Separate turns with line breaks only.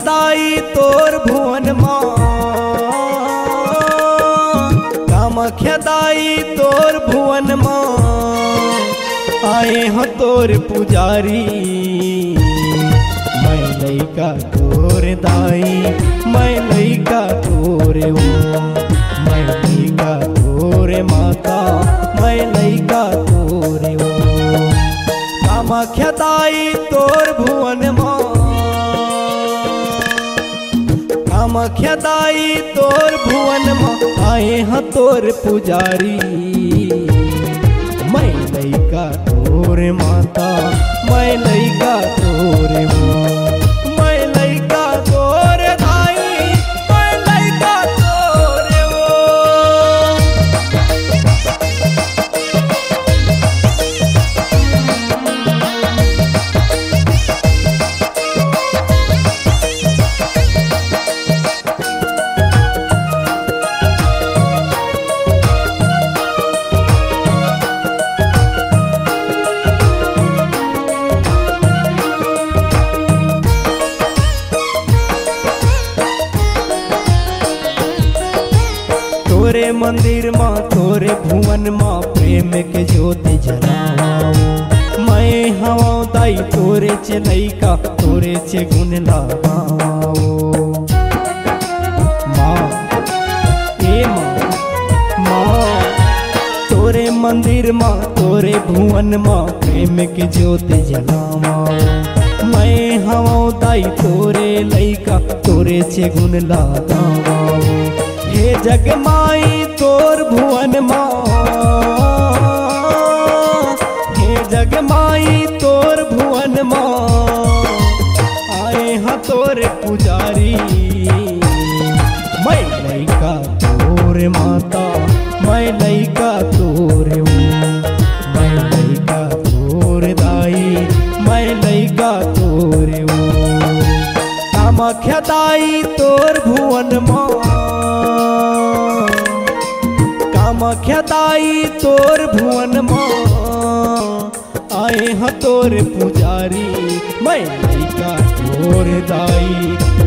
सदाई तोर भुवन मामख्यदाई तोर भुवन माँ। आए हो तोर पुजारी, मैं लैका तोर दाई, मैं लैका तोर मैं लैका तोर माता, मैं लैका तोर कामख्या दाई तोर भुवन माँ। कामाख्यादाई तोर भुवन में आए हैं तोर पुजारी। तोरे मंदिर माँ, तोरे भुवन माँ, प्रेम के ज्योति जलाओ। मैं हवा दाई, तोरे चे लैका तोरे चे गुण लगाओ माँ माँ तोरे मंदिर माँ, तोरे भुवन माँ, प्रेम के ज्योति जलाओ। मैं हवा दाई, तोरे लैका तोरे से गुण लगाओ हे जग माई तोर भुवन माँ। हे जग माई तोर भुवन माँ। आए हैं तोर पुजारी। मैं लैका तोर माता, मैं लैका तोर मैं तोर दाई तोर कामाख्यादाई तोर भुवन माँ। कामाख्यादाई तोर भुवन आए हैं तोर पुजारी मैं तोर दाई।